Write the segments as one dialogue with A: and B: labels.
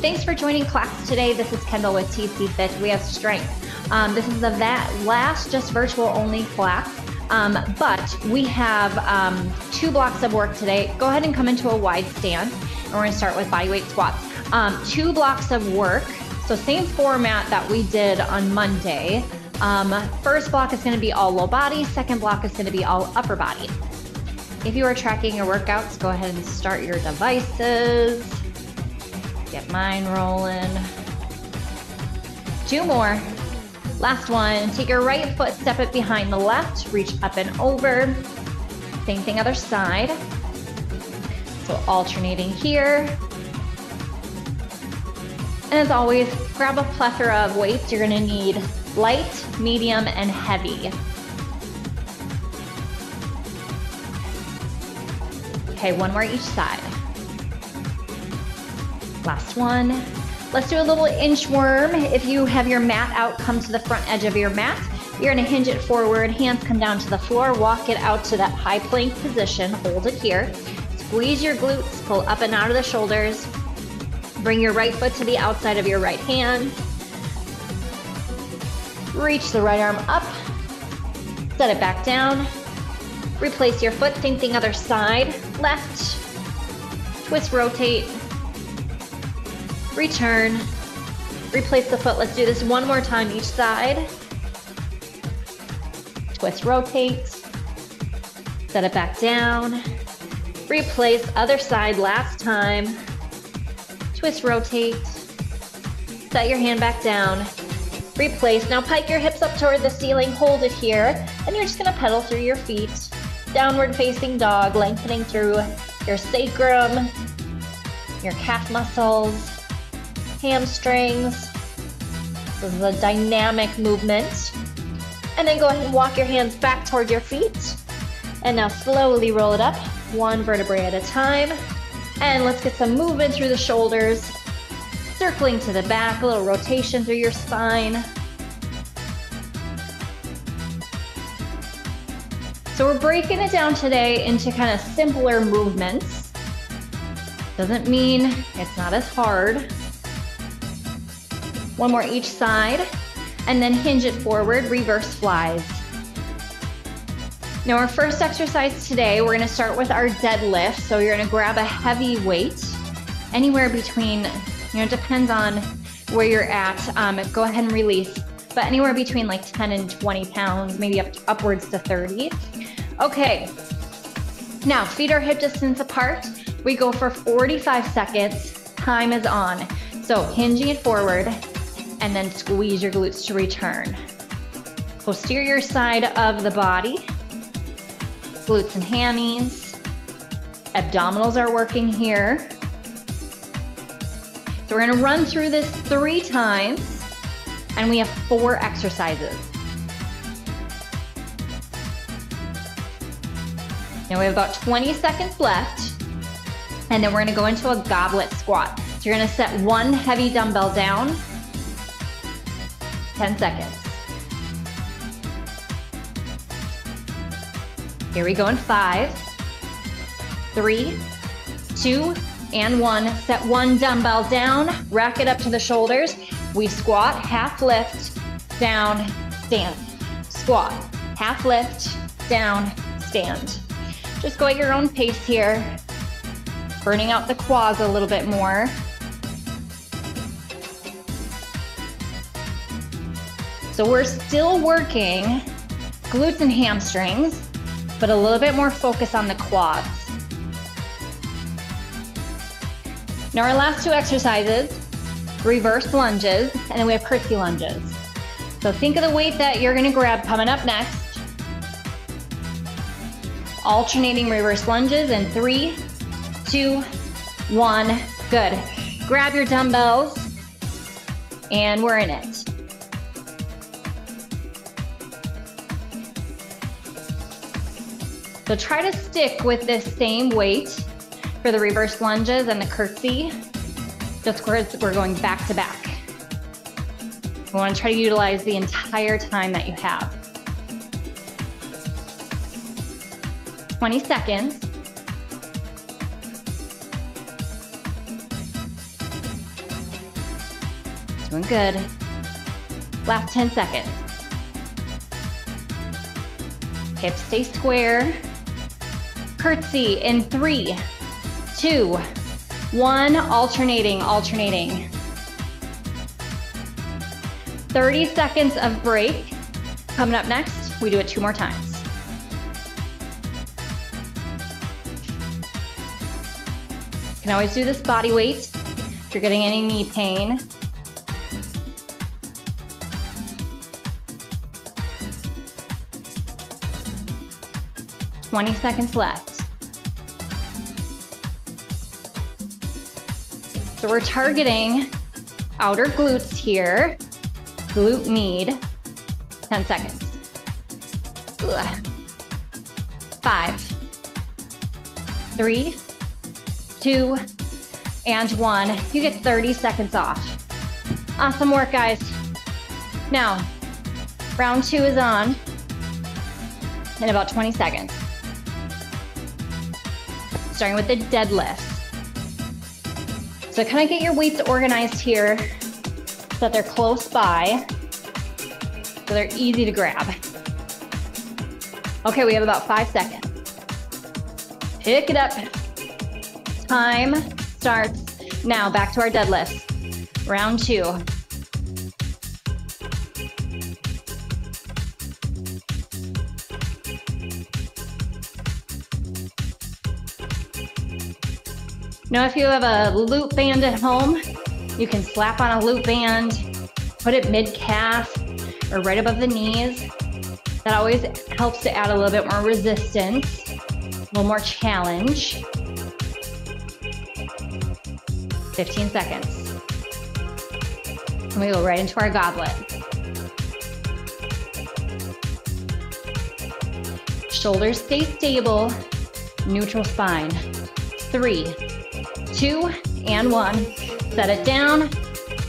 A: thanks for joining class today. This is Kendall with TC Fit. We have strength. Um, this is the last just virtual only class. Um, but we have um, two blocks of work today. Go ahead and come into a wide stand. And we're gonna start with bodyweight squats. Um, two blocks of work. So same format that we did on Monday. Um, first block is gonna be all low body. Second block is gonna be all upper body. If you are tracking your workouts, go ahead and start your devices. Get mine rolling. Two more. Last one. Take your right foot, step it behind the left, reach up and over. Same thing, other side. So alternating here. And as always, grab a plethora of weights. You're gonna need light, medium, and heavy. Okay, one more each side. Last one. Let's do a little inchworm. If you have your mat out, come to the front edge of your mat. You're gonna hinge it forward, hands come down to the floor, walk it out to that high plank position, hold it here. Squeeze your glutes, pull up and out of the shoulders. Bring your right foot to the outside of your right hand. Reach the right arm up, set it back down. Replace your foot, same thing other side. Left, twist, rotate, return, replace the foot. Let's do this one more time each side. Twist, rotate, set it back down. Replace other side last time. Twist, rotate, set your hand back down. Replace. Now pike your hips up toward the ceiling, hold it here, and you're just gonna pedal through your feet. Downward facing dog, lengthening through your sacrum, your calf muscles, hamstrings. This is a dynamic movement. And then go ahead and walk your hands back toward your feet. And now slowly roll it up, one vertebrae at a time. And let's get some movement through the shoulders, circling to the back, a little rotation through your spine. So we're breaking it down today into kind of simpler movements. Doesn't mean it's not as hard. One more each side, and then hinge it forward, reverse flies. Now our first exercise today, we're gonna start with our deadlift. So you're gonna grab a heavy weight, anywhere between, you know, depends on where you're at. Um, go ahead and release, but anywhere between like 10 and 20 pounds, maybe up upwards to 30. Okay, now feet are hip distance apart. We go for 45 seconds. Time is on. So hinging it forward, and then squeeze your glutes to return. Posterior side of the body, glutes and hammies. Abdominals are working here. So we're gonna run through this three times and we have four exercises. Now we have about 20 seconds left and then we're gonna go into a goblet squat. So you're gonna set one heavy dumbbell down 10 seconds. Here we go in five, three, two, and one. Set one dumbbell down, rack it up to the shoulders. We squat, half lift, down, stand. Squat, half lift, down, stand. Just go at your own pace here, burning out the quads a little bit more. So we're still working glutes and hamstrings, but a little bit more focus on the quads. Now our last two exercises, reverse lunges, and then we have curtsy lunges. So think of the weight that you're gonna grab coming up next. Alternating reverse lunges in three, two, one, good. Grab your dumbbells, and we're in it. So try to stick with this same weight for the reverse lunges and the curtsy, just because we're going back to back. We wanna to try to utilize the entire time that you have. 20 seconds. Doing good. Last 10 seconds. Hips stay square. Curtsy in three, two, one. Alternating, alternating. 30 seconds of break. Coming up next, we do it two more times. You can always do this body weight if you're getting any knee pain. Twenty seconds left. So we're targeting outer glutes here glute med, 10 seconds. Five, three, two, and one. You get 30 seconds off. Awesome work, guys. Now, round two is on in about 20 seconds. Starting with the deadlift. So kind of get your weights organized here so that they're close by, so they're easy to grab. Okay, we have about five seconds. Pick it up. Time starts now. Back to our deadlift. Round two. Now, if you have a loop band at home, you can slap on a loop band, put it mid calf or right above the knees. That always helps to add a little bit more resistance, a little more challenge. 15 seconds. And we go right into our goblet. Shoulders stay stable, neutral spine. Three, two, and one. Set it down,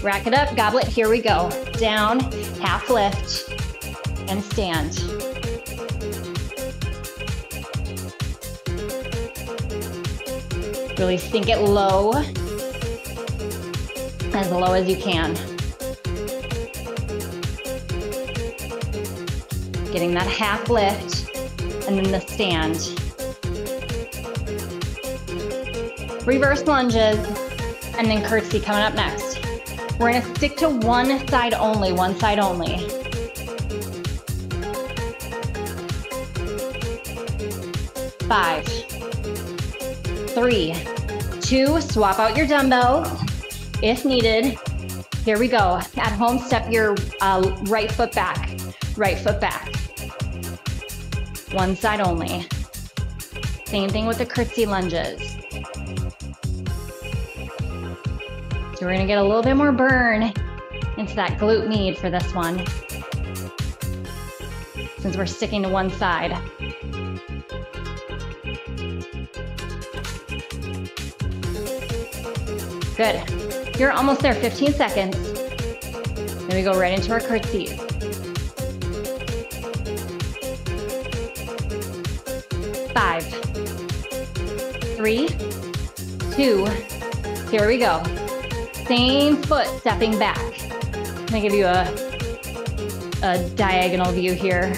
A: rack it up, goblet, here we go. Down, half lift, and stand. Really sink it low, as low as you can. Getting that half lift, and then the stand. Reverse lunges, and then curtsy coming up next. We're gonna stick to one side only, one side only. Five, three, two, swap out your dumbbells if needed. Here we go. At home, step your uh, right foot back, right foot back. One side only. Same thing with the curtsy lunges. So we're gonna get a little bit more burn into that glute med for this one. Since we're sticking to one side. Good. You're almost there, 15 seconds. Then we go right into our curtsies. Five, three, two, here we go. Same foot stepping back. I'm gonna give you a, a diagonal view here.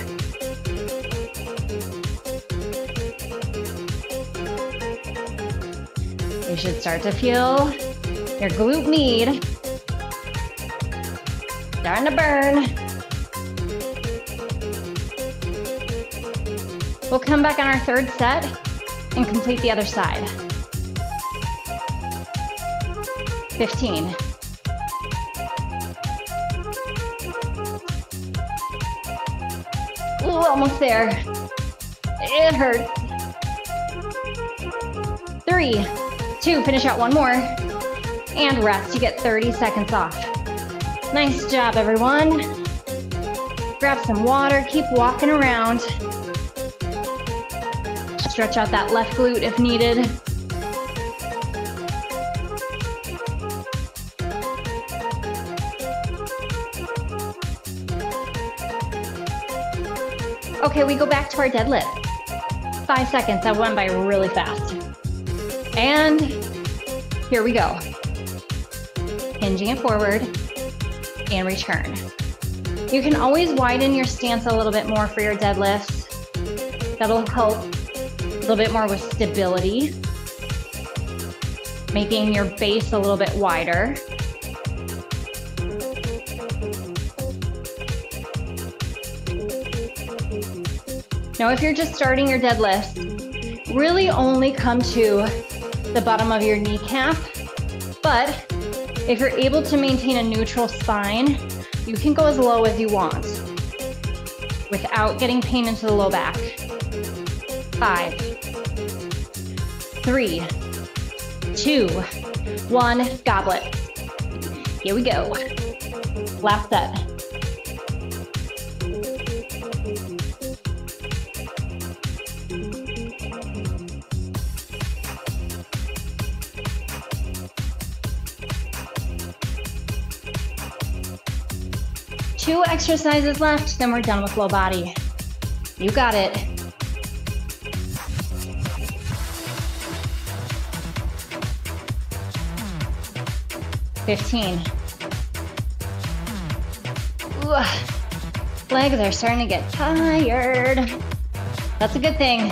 A: You should start to feel your glute med starting to burn. We'll come back on our third set and complete the other side. 15. Ooh, almost there. It hurts. Three, two, finish out one more. And rest. You get 30 seconds off. Nice job, everyone. Grab some water, keep walking around. Stretch out that left glute if needed. Okay, we go back to our deadlift. Five seconds, that went by really fast. And here we go. Hinging it forward. and return. You can always widen your stance a little bit more for your deadlifts. That'll help a little bit more with stability, making your base a little bit wider. Now, if you're just starting your deadlifts, really only come to the bottom of your kneecap. But if you're able to maintain a neutral spine, you can go as low as you want without getting pain into the low back. Five, three, two, one, goblet. Here we go. Last set. Exercises left, then we're done with low body. You got it. Fifteen. Ooh, legs are starting to get tired. That's a good thing.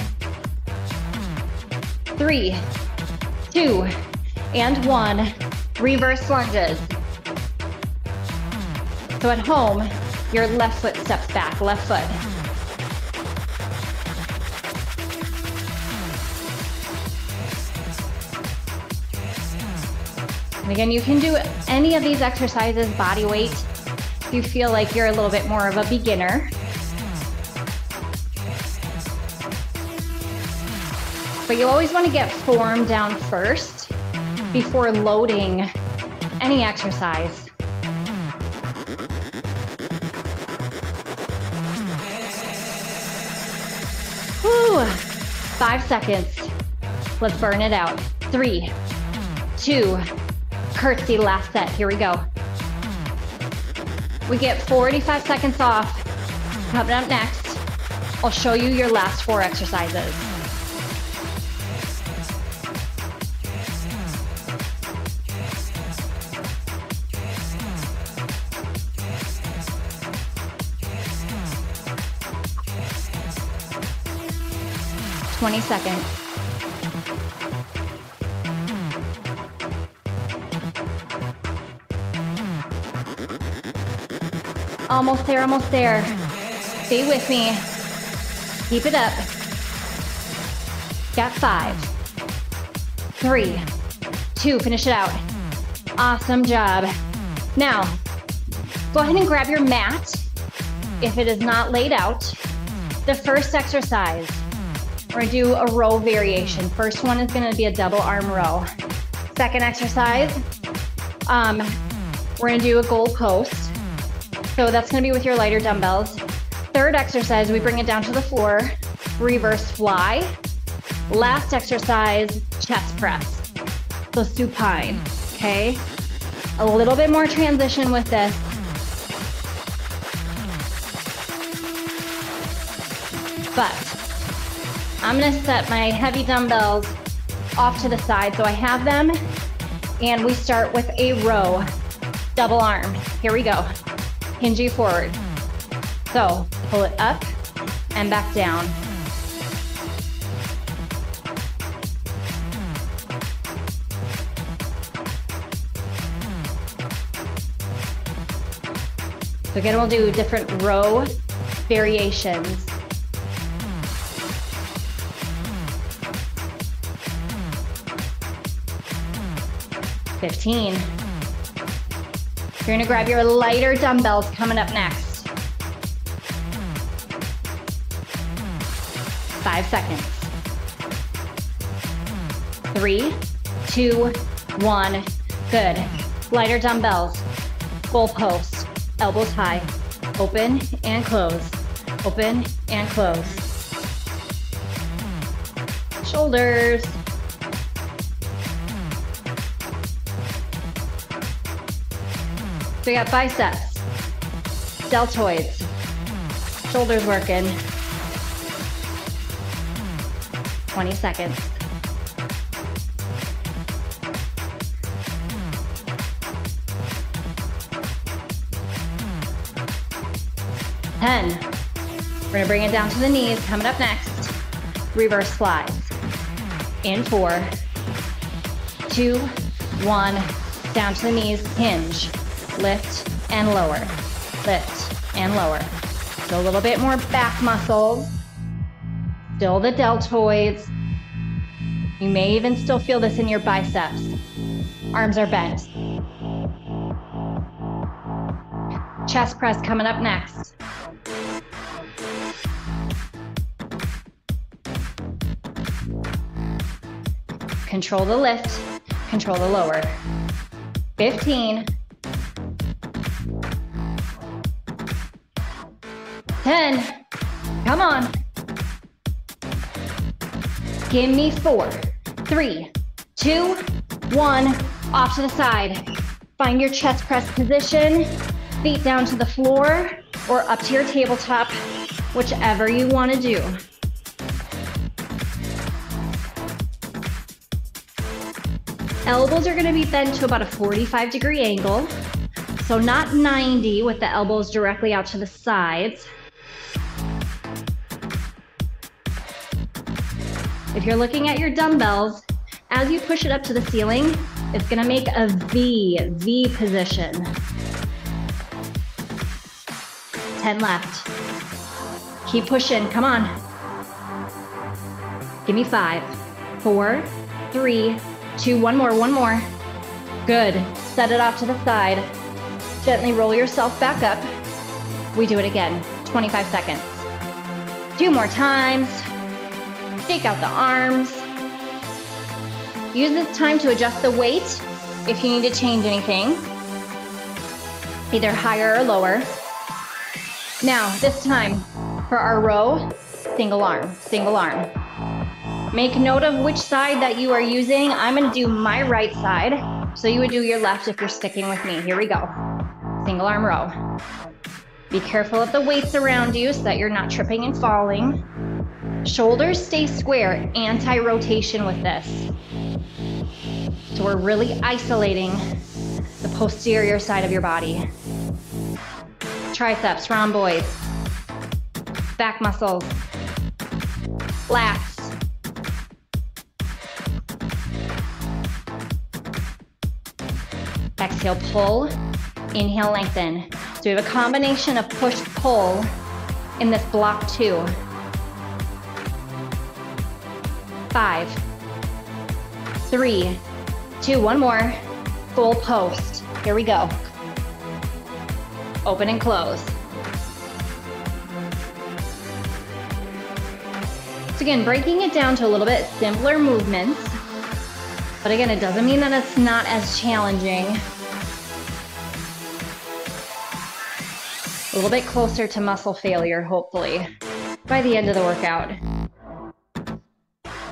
A: Three, two, and one. Reverse lunges. So at home, your left foot steps back, left foot. And again, you can do any of these exercises, body weight, if you feel like you're a little bit more of a beginner. But you always want to get form down first before loading any exercise. Five seconds. Let's burn it out. Three, two, curtsy, last set. Here we go. We get 45 seconds off. Coming up next, I'll show you your last four exercises. Twenty seconds. Almost there, almost there. Stay with me. Keep it up. Got five, three, two, finish it out. Awesome job. Now, go ahead and grab your mat if it is not laid out. The first exercise, we're gonna do a row variation. First one is gonna be a double arm row. Second exercise, um, we're gonna do a goal post. So that's gonna be with your lighter dumbbells. Third exercise, we bring it down to the floor, reverse fly. Last exercise, chest press. So supine, okay? A little bit more transition with this. But I'm gonna set my heavy dumbbells off to the side so I have them. And we start with a row, double arm. Here we go hinge you forward. So pull it up and back down. So again, we'll do different row variations. Fifteen. You're gonna grab your lighter dumbbells coming up next. Five seconds. Three, two, one. Good. Lighter dumbbells. Goal post. Elbows high. Open and close. Open and close. Shoulders. So we got biceps, deltoids, shoulders working. 20 seconds. 10. We're gonna bring it down to the knees. Coming up next, reverse flies. In four, two, one, down to the knees, hinge, lift and lower, lift and lower. So a little bit more back muscles, still the deltoids. You may even still feel this in your biceps. Arms are bent. Chest press coming up next. Control the lift, control the lower. 15. 10. Come on. Give me four, three, two, one. Off to the side. Find your chest press position. Feet down to the floor or up to your tabletop, whichever you want to do. Elbows are gonna be bent to about a 45 degree angle. So not 90 with the elbows directly out to the sides. If you're looking at your dumbbells, as you push it up to the ceiling, it's gonna make a V, V position. 10 left. Keep pushing, come on. Give me five, four, three, two, one more, one more. Good. Set it off to the side. Gently roll yourself back up. We do it again, 25 seconds. Two more times. Shake out the arms. Use this time to adjust the weight if you need to change anything, either higher or lower. Now, this time for our row, single arm, single arm. Make note of which side that you are using. I'm gonna do my right side. So you would do your left if you're sticking with me. Here we go. Single arm row. Be careful of the weights around you so that you're not tripping and falling. Shoulders stay square, anti-rotation with this. So we're really isolating the posterior side of your body. Triceps, rhomboids, back muscles, lats, Exhale, pull. Inhale, lengthen. So we have a combination of push-pull in this block two. Five, three, two, one more. Goal post. Here we go. Open and close. So again, breaking it down to a little bit simpler movements. But again, it doesn't mean that it's not as challenging. A little bit closer to muscle failure, hopefully, by the end of the workout.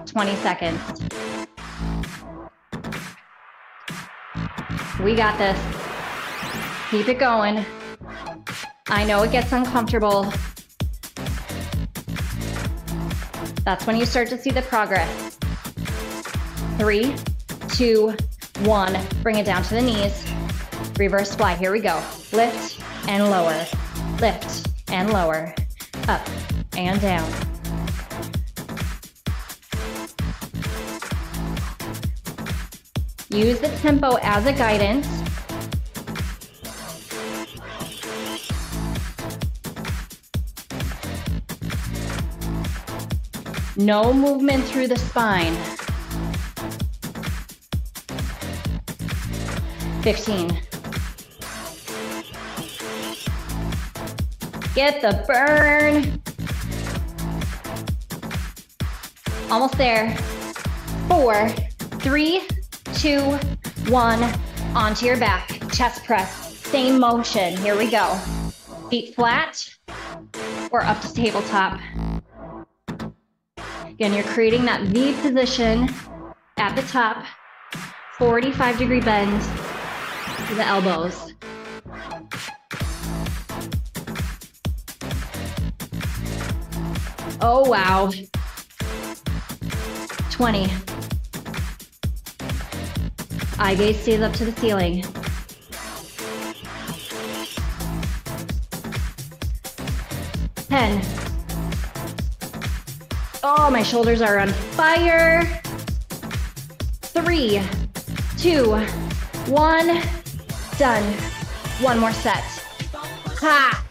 A: 20 seconds. We got this. Keep it going. I know it gets uncomfortable. That's when you start to see the progress. Three, two, one. Bring it down to the knees. Reverse fly. Here we go. Lift and lower. Lift and lower. Up and down. Use the tempo as a guidance. No movement through the spine. 15. Get the burn. Almost there. Four, three, two, one. Onto your back. Chest press. Same motion. Here we go. Feet flat or up to tabletop. Again, you're creating that V position at the top. 45 degree bend to the elbows. Oh, wow. 20. Eye gaze stays up to the ceiling. 10. Oh, my shoulders are on fire. Three, two, one, done. One more set. Ha!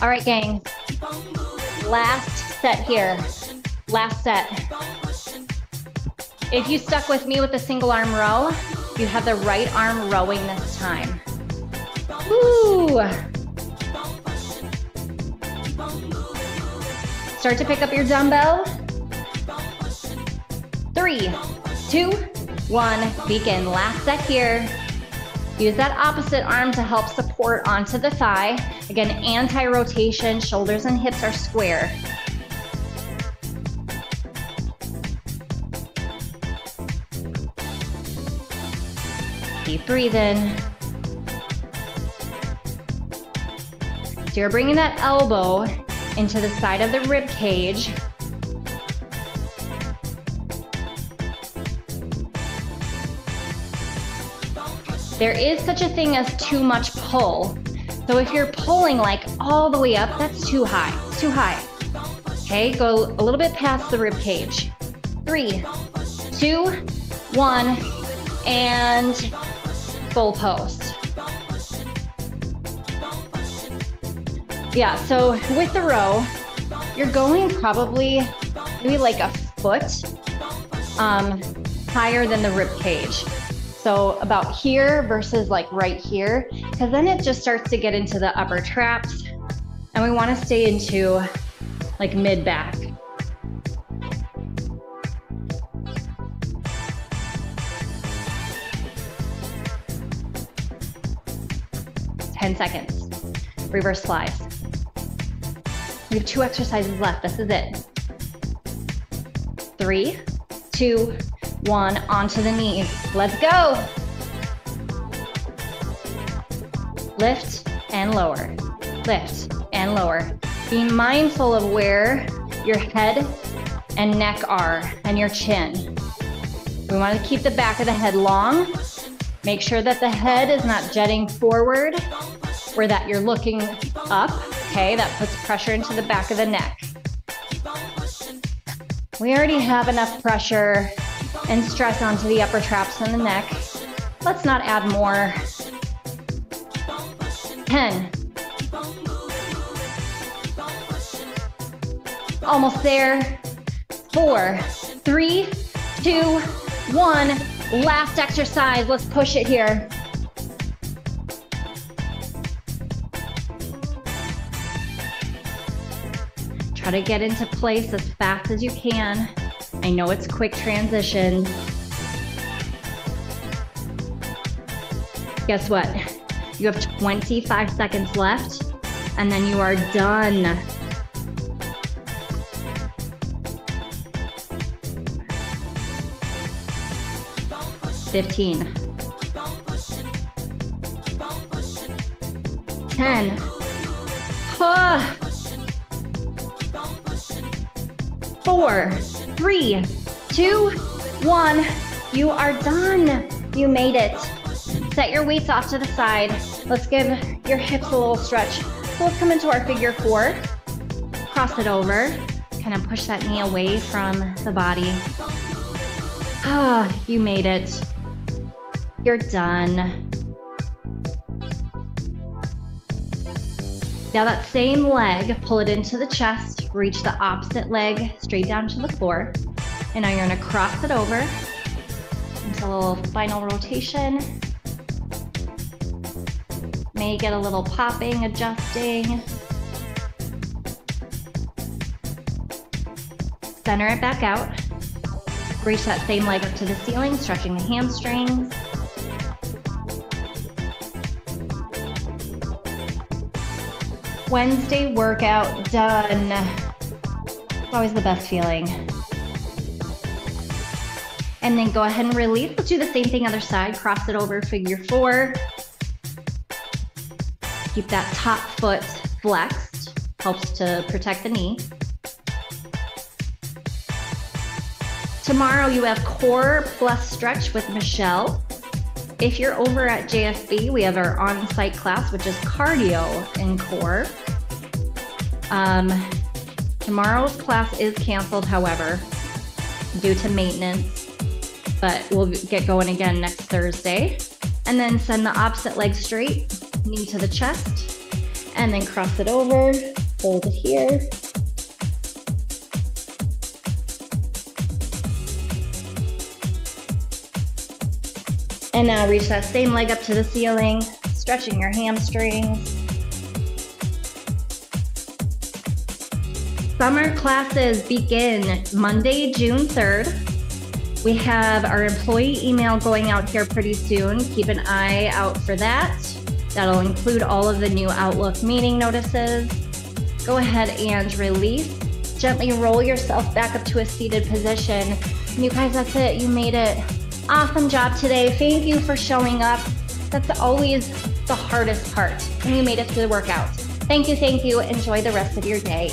A: All right, gang. Last set here. Last set. If you stuck with me with a single arm row, you have the right arm rowing this time. Woo! Start to pick up your dumbbell. Three, two, one, begin. Last set here. Use that opposite arm to help support onto the thigh. Again, anti-rotation, shoulders and hips are square. Keep breathing. So you're bringing that elbow into the side of the rib cage. There is such a thing as too much pull. So if you're pulling like all the way up, that's too high. It's too high. Okay, go a little bit past the rib cage. Three, two, one, and goal post. Yeah, so with the row, you're going probably maybe like a foot um, higher than the rib cage. So about here versus like right here, because then it just starts to get into the upper traps and we want to stay into like mid back. Ten seconds. Reverse flies. We have two exercises left. This is it. Three, two, one, onto the knees. Let's go. Lift and lower. Lift and lower. Be mindful of where your head and neck are and your chin. We want to keep the back of the head long. Make sure that the head is not jetting forward or that you're looking up. Okay, that puts pressure into the back of the neck. We already have enough pressure and stress onto the upper traps and the neck. Let's not add more. 10. Almost there. Four, three, two, one. Last exercise. Let's push it here. Try to get into place as fast as you can. I know it's quick transition. Guess what? You have 25 seconds left and then you are done. Fifteen. Ten. Ah. Four three, two, one. You are done. You made it. Set your weights off to the side. Let's give your hips a little stretch. So let's come into our figure four. Cross it over. Kind of push that knee away from the body. Ah, you made it. You're done. Now that same leg, pull it into the chest, reach the opposite leg straight down to the floor. And now you're gonna cross it over into a little final rotation. May get a little popping, adjusting. Center it back out. Reach that same leg up to the ceiling, stretching the hamstrings. Wednesday workout done. It's always the best feeling. And then go ahead and release. Let's do the same thing other side. Cross it over, figure four. Keep that top foot flexed. Helps to protect the knee. Tomorrow you have core plus stretch with Michelle. If you're over at JFB, we have our on site class, which is cardio and core. Um, tomorrow's class is canceled, however, due to maintenance, but we'll get going again next Thursday. And then send the opposite leg straight, knee to the chest, and then cross it over, hold it here. And now reach that same leg up to the ceiling, stretching your hamstrings. Summer classes begin Monday, June 3rd. We have our employee email going out here pretty soon. Keep an eye out for that. That'll include all of the new Outlook meeting notices. Go ahead and release. Gently roll yourself back up to a seated position. And you guys, that's it. You made it. Awesome job today. Thank you for showing up. That's always the hardest part. And you made it through the workout. Thank you, thank you. Enjoy the rest of your day.